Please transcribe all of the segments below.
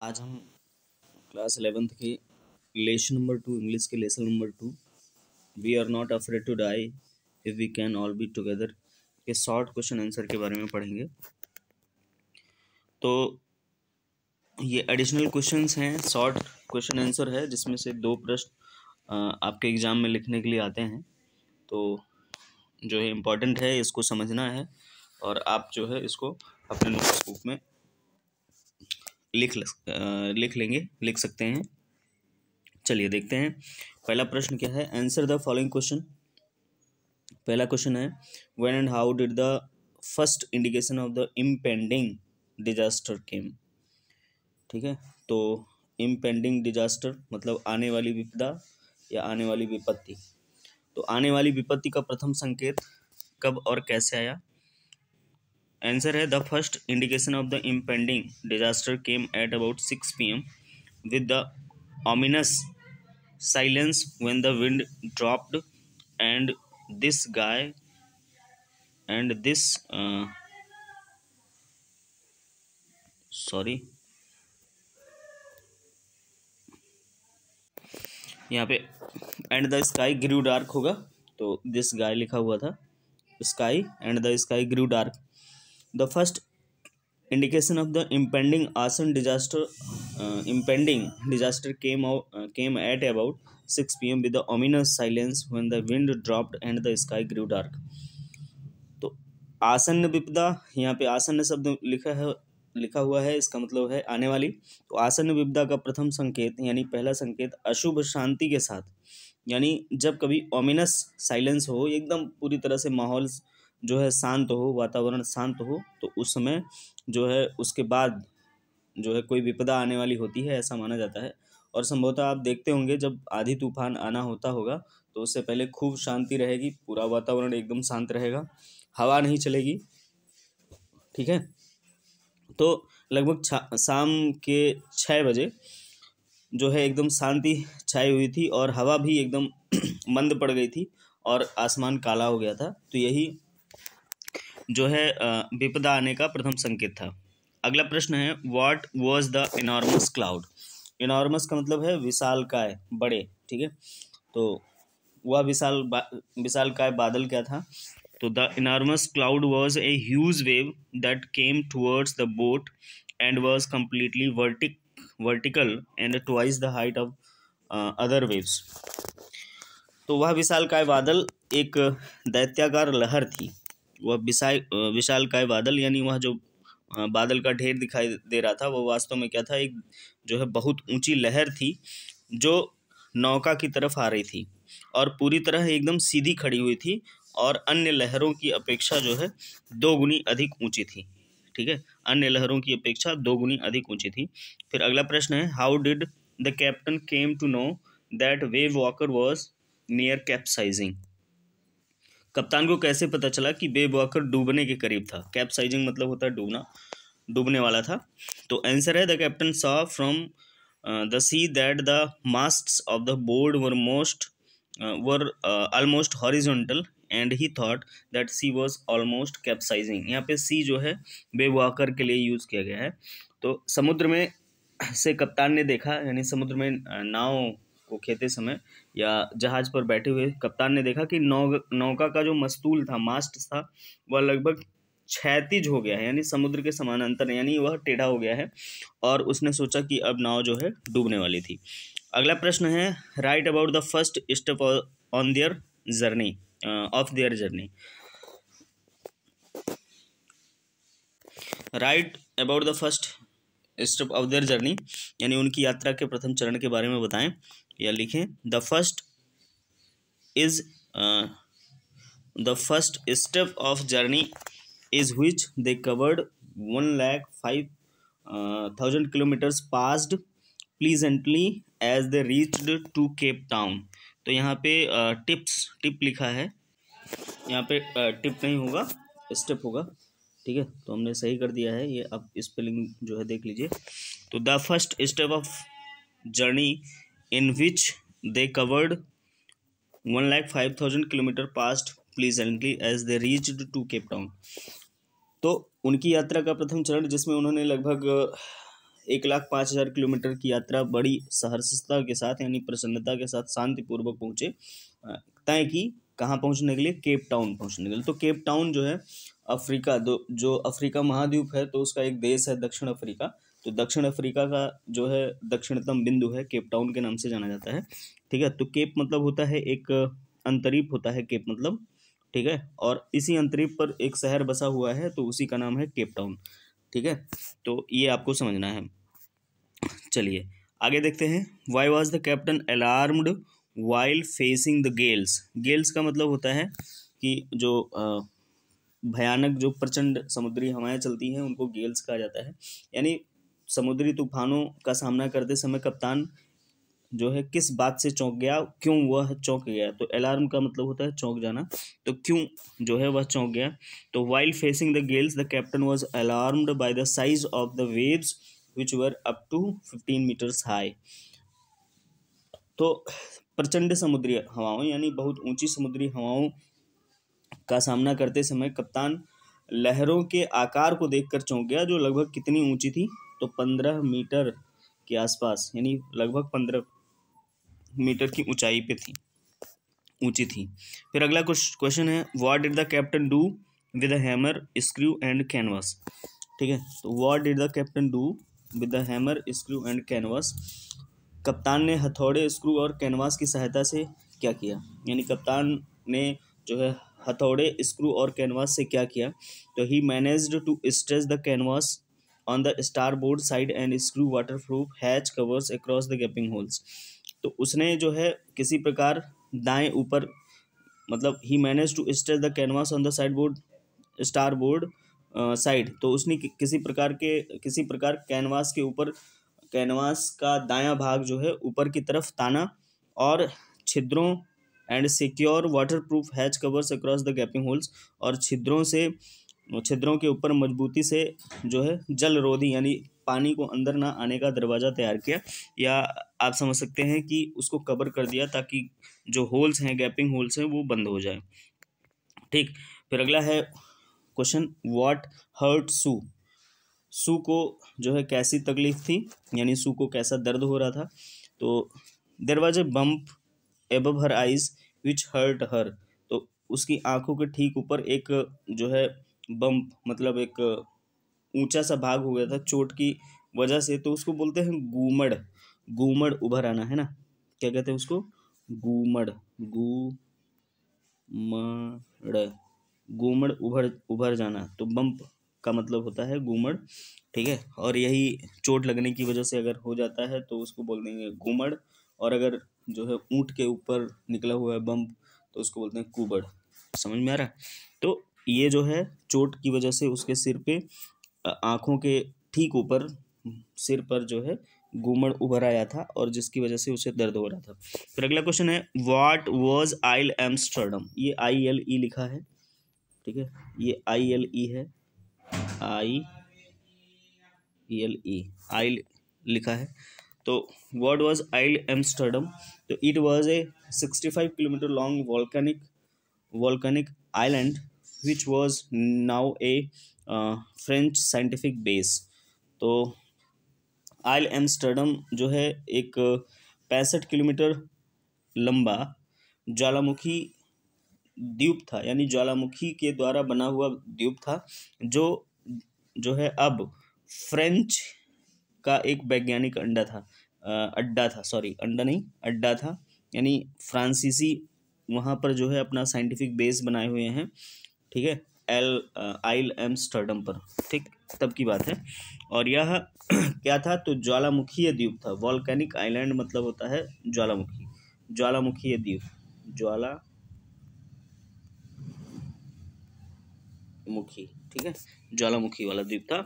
आज हम class eleventh के लेसन नंबर टू इंग्लिश के lesson number two we are not afraid to die if we can all be together के short question answer के बारे में पढ़ेंगे। तो ये एडिशनल क्वेश्चंस हैं शॉर्ट क्वेश्चन आंसर है, जिसमें से दो प्रश्न आपके एग्ज़ाम में लिखने के लिए आते हैं। तो जो है इम्पोर्टेंट है, इसको समझना है और आप जो है इसको अपने नोट्स बुक में लिख लिख लेंगे, लिख सकते हैं। चलिए देखते हैं। पहला प्रश्न क्या है? आंसर द फॉलोइंग क्वेश्चन पहला क्वेश्चन है when and how did the first indication of the impending disaster came ठीक है? तो इम्पेंडिंग डिजास्टर मतलब आने वाली विपदा या आने वाली विपत्ति। तो आने वाली विपत्ति का प्रथम संकेत कब और कैसे आया? आंसर है the first indication of the impending disaster came at about six P M with the silence when the wind dropped and this guy and this uh, sorry. यहाँ पे and the sky grew dark होगा तो this guy लिखा हुआ था sky and the sky grew dark the first indication of the impending आसन disaster impending disaster came came at about six P M with ominous silence when the wind dropped and the sky grew dark तो आसन्न विपदा, यहाँ पे आसन्न शब्द लिखा है, लिखा हुआ है, इसका मतलब है आने वाली। तो आसन्न विपदा का प्रथम संकेत, यानी पहला संकेत, अशुभ शांति के साथ। यानी जब कभी ओमिनस साइलेंस हो, एकदम पूरी तरह से माहौल जो है शांत हो, वातावरण शांत हो तो उस समय जो है उसके बाद जो है कोई विपदा आने वाली होती है, ऐसा माना जाता है। और संभवतः आप देखते होंगे, जब आधी तूफ़ान आना होता होगा तो उससे पहले खूब शांति रहेगी, पूरा वातावरण एकदम शांत रहेगा, हवा नहीं चलेगी, ठीक है? तो लगभग शाम के छः बजे जो है एकदम शांति छाई हुई थी, और हवा भी एकदम मंद पड़ गई थी, और आसमान काला हो गया था तो यही जो है विपदा आने का प्रथम संकेत था। अगला प्रश्न है what was the enormous cloud enormous का मतलब है, विशाल काय बड़े, ठीक है? तो वह विशाल विशाल काय बादल क्या था। तो the enormous cloud was a huge wave that came towards the boat and was completely vertic vertical and twice the height of other waves तो वह विशाल काय बादल, एक दैत्याकार लहर थी। वह विशाल विशाल काय बादल, यानी वह जो बादल का ढेर दिखाई दे रहा था वो वास्तव में क्या था, एक जो है बहुत ऊँची लहर थी, जो नौका की तरफ़ आ रही थी और पूरी तरह एकदम सीधी खड़ी हुई थी और अन्य लहरों की अपेक्षा जो है दो गुनी अधिक ऊँची थी, ठीक है? अन्य लहरों की अपेक्षा दो गुनी अधिक ऊँची थी। फिर अगला प्रश्न है how did the captain came to know that Wavewalker was near capsizing कप्तान को कैसे पता चला कि बेब वॉकर डूबने के करीब था? कैप्साइजिंग मतलब होता है डूबना, डूबने वाला था। तो आंसर है the captain saw from the sea that the masts of the board were most were almost horizontal and he thought that sea was almost capsizing यहाँ पे सी जो है बेब वॉकर के लिए यूज़ किया गया है। तो समुद्र में से कप्तान ने देखा, यानी समुद्र में नाव को खेते समय या जहाज़ पर बैठे हुए कप्तान ने देखा कि नौ, नौका का जो मस्तूल था, मास्ट था, वह लगभग क्षैतिज हो गया है, यानी समुद्र के समानांतर यानी वह टेढ़ा हो गया है और उसने सोचा कि अब नाव जो है डूबने वाली थी। अगला प्रश्न है write about the first step on their journey of their journey write about the first step of their journey यानी उनकी यात्रा के प्रथम चरण के बारे में बताएँ। या लिखें the first is the first step of journey is which they covered one lakh five thousand kilometres passed pleasantly as they reached to Cape Town तो यहाँ पे टिप्स uh, टिप लिखा है। यहाँ पे टिप uh, नहीं होगा स्टेप होगा। ठीक है? तो हमने सही कर दिया है। ये अब स्पेलिंग जो है देख लीजिए। तो the first step of journey in which they covered one lakh five thousand kilometer past pleasantly as they reached to Cape Town. तो उनकी यात्रा का प्रथम चरण, जिसमें उन्होंने लगभग एक लाख पाँच हज़ार किलोमीटर की यात्रा बड़ी सहर्षता के साथ, यानी प्रसन्नता के साथ, शांतिपूर्वक पहुँचे तय की कहाँ पहुँचने के लिए? केप टाउन पहुँचने के लिए। तो केप टाउन जो है, अफ्रीका, दो, जो अफ्रीका महाद्वीप है तो उसका एक देश है दक्षिण अफ्रीका। तो दक्षिण अफ्रीका का जो है दक्षिणतम बिंदु है, केप टाउन के नाम से जाना जाता है, ठीक है? तो केप मतलब होता है एक अंतरीप होता है केप मतलब ठीक है? और इसी अंतरीप पर एक शहर बसा हुआ है तो उसी का नाम है केप टाउन, ठीक है? तो ये आपको समझना है। चलिए, आगे देखते हैं। Why was the captain alarmed while facing the gales gales का मतलब होता है कि जो भयानक जो प्रचंड समुद्री हवाएँ चलती हैं, उनको गेल्स कहा जाता है। यानी समुद्री तूफानों का सामना करते समय कप्तान जो है किस बात से चौंक गया? क्यों वह चौंक गया? तो अलार्म का मतलब होता है चौंक जाना। तो क्यों जो है वह चौंक गया? तो wild facing the gales the captain was alarmed by the size of the waves which were up to fifteen metres high तो प्रचंड समुद्री हवाओं, यानी बहुत ऊँची समुद्री हवाओं का सामना करते समय कप्तान लहरों के आकार को देखकर चौंक गया, जो लगभग कितनी ऊँची थी? तो पंद्रह मीटर के आसपास, यानी लगभग पंद्रह मीटर की ऊंचाई पे थी, ऊँची थी। फिर अगला क्वेश्चन है what did the captain do with hammer screw and canvas ठीक है तो what did the captain do with the hammer screw and canvas कप्तान ने हथौड़े स्क्रू और कैनवास की सहायता से क्या किया? यानी कप्तान ने जो है हथौड़े स्क्रू और कैनवास से क्या किया? तो he managed to stretch the canvas on the starboard side and screw waterproof hatch covers across the gaping holes तो उसने जो है किसी प्रकार दाएँ ऊपर मतलब he manage to stretch the canvas on the side board starboard side तो उसने कि, किसी प्रकार के किसी प्रकार कैनवास के ऊपर कैनवास का दायां भाग जो है ऊपर की तरफ़ ताना और छिद्रों and secure waterproof hatch covers across the gaping holes और छिद्रों से छिद्रों के ऊपर मजबूती से जो है जल रोधी, यानी पानी को अंदर ना आने का दरवाज़ा तैयार किया। या आप समझ सकते हैं कि उसको कवर कर दिया ताकि जो होल्स हैं, गैपिंग होल्स हैं, वो बंद हो जाए। ठीक, फिर अगला है question what hurt Sue Sue को जो है कैसी तकलीफ़ थी, यानी सू को कैसा दर्द हो रहा था? तो there was a bump above her eyes which hurt her तो उसकी आँखों के ठीक ऊपर एक जो है बम्प मतलब एक ऊँचा सा भाग हो गया था चोट की वजह से तो उसको बोलते हैं गूमड़। गूमड़ उभर आना, है ना? क्या कहते हैं उसको? गूमड़। गू मड़ गूमड़ उभर उभर जाना तो बम्प का मतलब होता है गूमड़, ठीक है? और यही चोट लगने की वजह से अगर हो जाता है तो उसको बोल देंगे गूमड़, और अगर जो है ऊँट के ऊपर निकला हुआ है बम्प तो उसको बोलते हैं कुबड़। समझ में आ रहा है? तो ये जो है, चोट की वजह से उसके सिर पे आँखों के ठीक ऊपर, सिर पर जो है, घूमड़ उभर आया था और जिसकी वजह से उसे दर्द हो रहा था। फिर अगला क्वेश्चन है व्हाट वाज आइल एम्स्टर्डम ये आई एल ई लिखा है, ठीक है? ये आई एल ई है आई एल ई आइल लिखा है। तो व्हाट वाज आइल एम्स्टर्डम तो it was a sixty five kilometre long volcanic volcanic island which was now a French scientific base तो आयल एम्स्टर्डम जो है एक पैंसठ किलोमीटर लंबा, ज्वालामुखी द्वीप था, यानी ज्वालामुखी के द्वारा बना हुआ द्वीप था, जो जो है अब फ्रेंच का एक वैज्ञानिक अंडा था अड्डा था सॉरी अंडा नहीं, अड्डा था, यानी फ्रांसीसी वहाँ पर जो है अपना साइंटिफिक बेस बनाए हुए हैं। ठीक है? एल आइल एम्स्टर्डम पर। ठीक? तब की बात है। और यह क्या था? तो ज्वालामुखी द्वीप था। वॉल्केनिक आइलैंड मतलब होता है ज्वालामुखी। ज्वालामुखी द्वीप। ज्वाला मुखी। ठीक है? ज्वालामुखी वाला द्वीप था।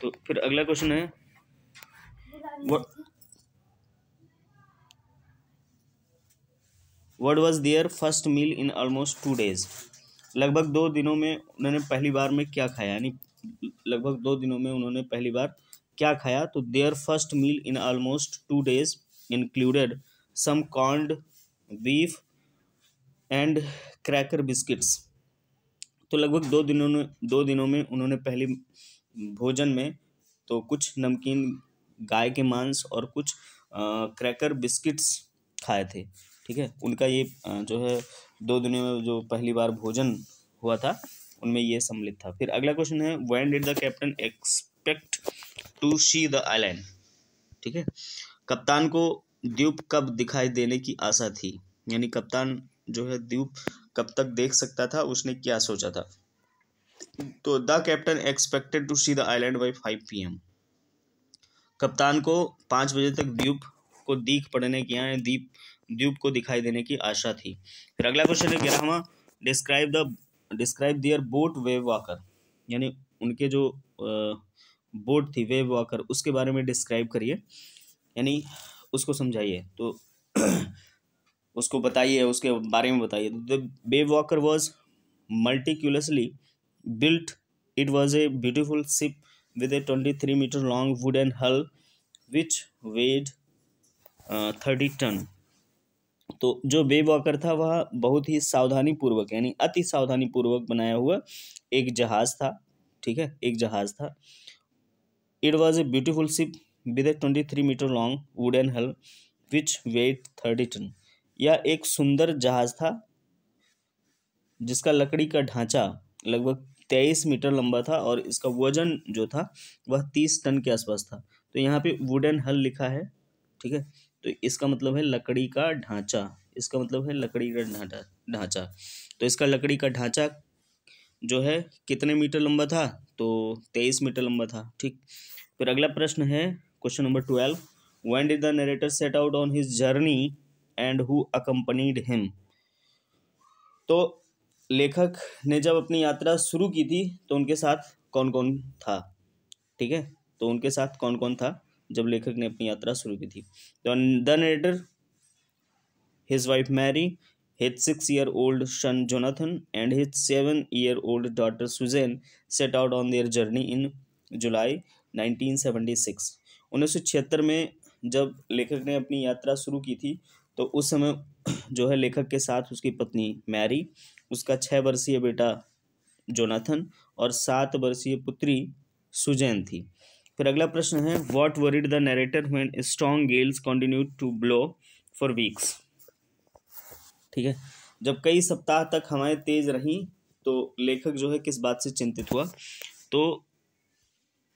तो फिर अगला क्वेश्चन है। What was their first meal in almost two days लगभग दो दिनों में उन्होंने पहली बार में क्या खाया? यानी लगभग दो दिनों में उन्होंने पहली बार क्या खाया? तो their first meal in almost two days included some corned beef and cracker biscuits तो लगभग दो दिनों में, दो दिनों में उन्होंने पहली भोजन में तो कुछ नमकीन, गाय के मांस और कुछ क्रैकर बिस्किट्स खाए थे। ठीक है? उनका ये जो है, दो दिनों में जो पहली बार भोजन हुआ था, उनमें ये सम्मिलित था। फिर अगला क्वेश्चन है when did the captain expect to see the island ठीक है? कप्तान को द्वीप कब दिखाई देने की आशा थी? यानी कप्तान जो है, द्वीप कब तक देख सकता था, उसने क्या सोचा था? तो the captain expected to see the island by five P M कप्तान को पाँच बजे तक द्वीप को दीख पड़ने की यहाँ द्वीप द्वीप को दिखाई देने की आशा थी। फिर अगला क्वेश्चन है ग्यारहवा। Describe the describe their boat Wavewalker यानी उनके जो बोट थी वेव वॉकर उसके बारे में डिस्क्राइब करिए। यानी उसको समझाइए। तो उसको बताइए, उसके बारे में बताइए। The Wavewalker was meticulously built it was a beautiful ship with a twenty three metre long wood and hull which weighed thirty ton तो जो वेव वॉकर था, वह बहुत ही सावधानी पूर्वक यानी अति सावधानी पूर्वक बनाया हुआ एक जहाज़ था, ठीक है? एक जहाज़ था। It was a beautiful ship with a twenty three metre long wooden hull which weight thirty ton यह एक सुंदर जहाज़ था, जिसका लकड़ी का ढांचा लगभग तेईस मीटर लंबा था और इसका वज़न जो था, वह तीस टन के आसपास था। तो यहाँ पे वुडन हल लिखा है, ठीक है? तो इसका मतलब है लकड़ी का ढांचा, इसका मतलब है लकड़ी का ढांचा ढांचा। तो इसका लकड़ी का ढांचा जो है कितने मीटर लंबा था? तो तेईस मीटर लंबा था, ठीक। फिर अगला प्रश्न है, question number twelve. When did the narrator set out on his journey and who accompanied him तो लेखक ने जब अपनी यात्रा शुरू की थी तो उनके साथ कौन कौन था? ठीक है? तो उनके साथ कौन कौन था? जब लेखक ने अपनी यात्रा शुरू की थी। तो the narrator his wife Mary his six year old son Jonathan and his seven year old daughter Suzanne set out on their journey in July nineteen seventy six उन्नीस सौ छिहत्तर में जब लेखक ने अपनी यात्रा शुरू की थी तो उस समय जो है लेखक के साथ उसकी पत्नी मैरी उसका छः वर्षीय बेटा जोनाथन और सात वर्षीय पुत्री सुजैन थी। फिर अगला प्रश्न है what worried the narrator when strong gales continue to blow for weeks ठीक है, जब कई सप्ताह तक हवाएँ तेज रहीं तो लेखक जो है किस बात से चिंतित हुआ? तो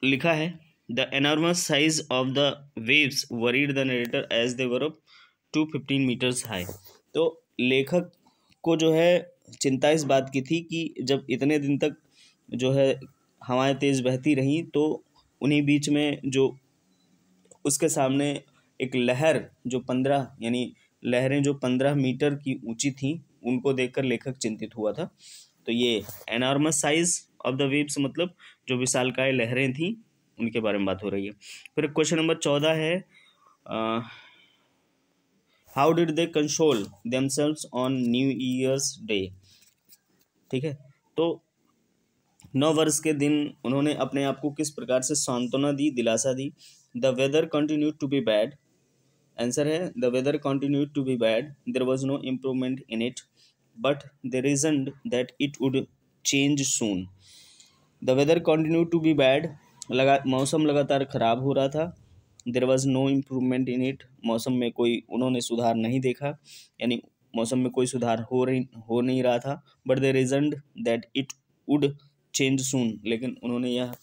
लिखा है the enormous size of the waves worried the narrator as they were to fifteen metres high तो लेखक को जो है चिंता इस बात की थी कि जब इतने दिन तक जो है हवाएँ तेज़ बहती रहीं तो उन्हीं बीच में जो उसके सामने एक लहर जो पंद्रह, यानी लहरें जो पंद्रह मीटर की ऊँची थी, उनको देखकर लेखक चिंतित हुआ था। तो ये enormous size of the waves मतलब जो विशालकाय लहरें थी, उनके बारे में बात हो रही है। फिर क्वेश्चन नंबर चौदह है how did they console themselves on New Year's Day ठीक है? तो नौ वर्ष के दिन उन्होंने अपने आप को किस प्रकार से सांत्वना दी, दिलासा दी? The weather continue to be bad answer है the weather continue to be bad there was no improvement in it but the reason that it would change soon the weather continue to be bad लगा, मौसम लगातार खराब हो रहा था। There was no improvement in it मौसम में कोई, उन्होंने सुधार नहीं देखा। यानी मौसम में कोई सुधार हो रही, हो नहीं रहा था। But the reason that it would change soon लेकिन उन्होंने यह,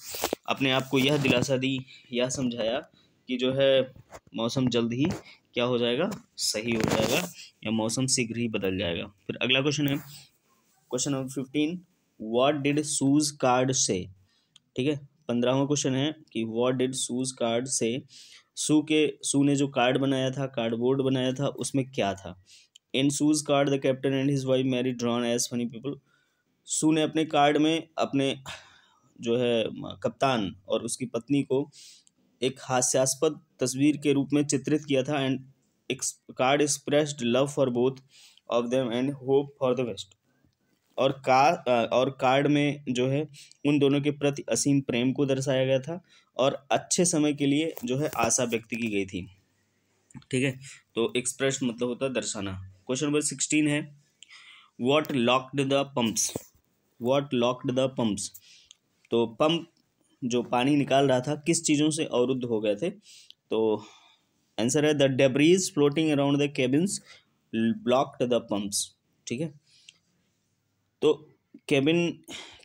अपने आप को यह दिलासा दी, यह समझाया कि जो है, मौसम जल्द ही क्या हो जाएगा? सही हो जाएगा, या मौसम शीघ्र ही बदल जाएगा। फिर अगला क्वेश्चन है। Question number fifteen what did Sue's card से ठीक है? पंद्रहवा क्वेश्चन है कि व्हाट डिड सूज कार्ड से सू के सू ने जो कार्ड बनाया था कार्डबोर्ड बनाया था, उसमें क्या था? In Sue's card the captain and his wife Mary drawn as funny people Sue ने अपने कार्ड में अपने जो है कप्तान और उसकी पत्नी को एक हास्यास्पद तस्वीर के रूप में चित्रित किया था and card expressed love for both of them and hope for the best और कार और कार्ड में जो है, उन दोनों के प्रति असीम प्रेम को दर्शाया गया था और अच्छे समय के लिए जो है, आशा व्यक्त की गई थी। ठीक है? तो एक्सप्रेस मतलब होता है दर्शाना। क्वेश्चन नंबर सिक्सटीन है what locked the pumps what locked the pumps तो पंप जो पानी निकाल रहा था किस चीज़ों से अवरुद्ध हो गए थे? तो आंसर है the debris floating around the cabins blocked the pumps ठीक है? तो केबिन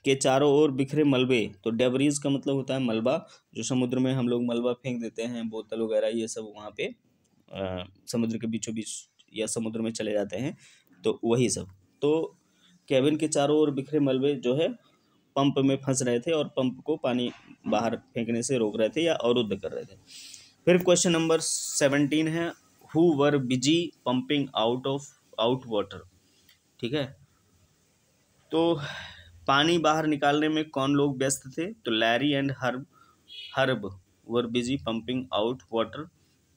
के चारों ओर बिखरे मलबे तो डेबरीज का मतलब होता है मलबा जो समुद्र में हम लोग मलबा फेंक देते हैं बोतल वगैरह ये सब वहाँ पे आ, समुद्र के बीचों बीच या समुद्र में चले जाते हैं तो वही सब। तो केबिन के चारों ओर बिखरे मलबे जो है, पंप में फंस रहे थे और पंप को पानी बाहर फेंकने से रोक रहे थे या अवरुद्ध कर रहे थे। फिर क्वेश्चन नंबर सेवनटीन है who were busy pumping out of out water ठीक है? तो पानी बाहर निकालने में कौन लोग व्यस्त थे? तो Larry and Herb Herb were busy pumping out water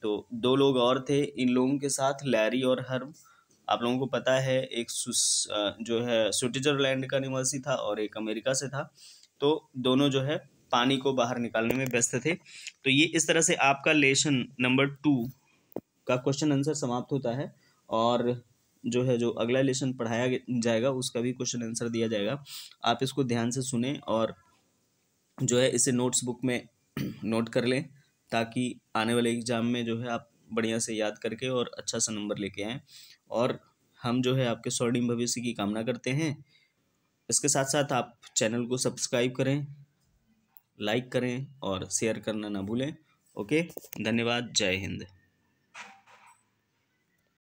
तो दो लोग और थे, इन लोगों के साथ लैरी और हर्ब आप लोगों को पता है, एक जो है, स्विट्जरलैंड का निवासी था और एक अमेरिका से था। तो दोनों जो है, पानी को बाहर निकालने में व्यस्त थे। तो ये इस तरह से आपका लेसन नंबर टू का क्वेश्चन आंसर समाप्त होता है और जो है, जो अगला लेसन पढ़ाया जाएगा, उसका भी क्वेश्चन आंसर दिया जाएगा। आप इसको ध्यान से सुने और जो है, इसे नोट्स बुक में नोट कर लें ताकि आने वाले एग्ज़ाम में जो है, आप बढ़िया से याद करके और अच्छा सा नंबर लेके आएँ। और हम जो है आपके स्वर्णिम भविष्य की कामना करते हैं। इसके साथ साथ आप चैनल को सब्सक्राइब करें, लाइक करें और शेयर करना ना भूलें। ओके, धन्यवाद, जय हिंद।